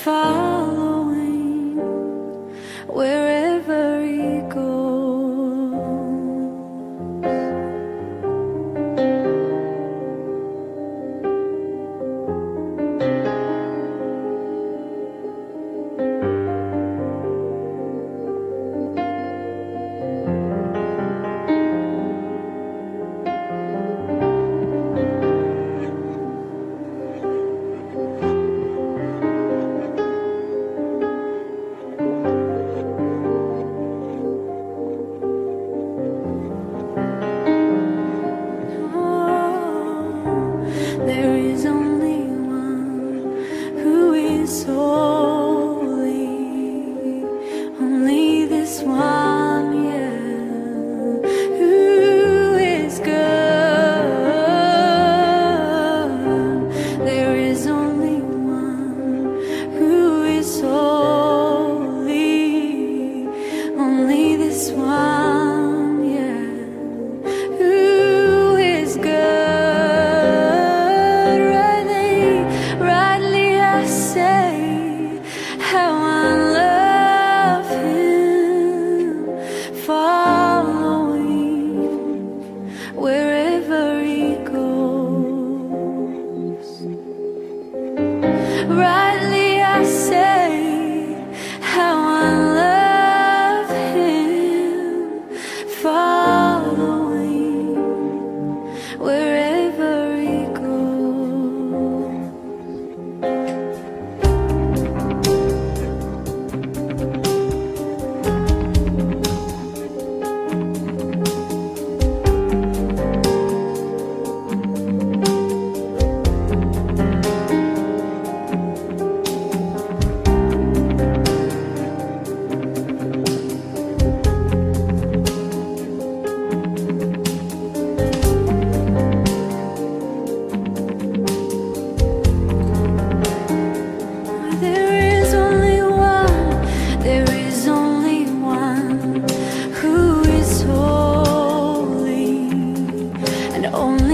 following nascer. Only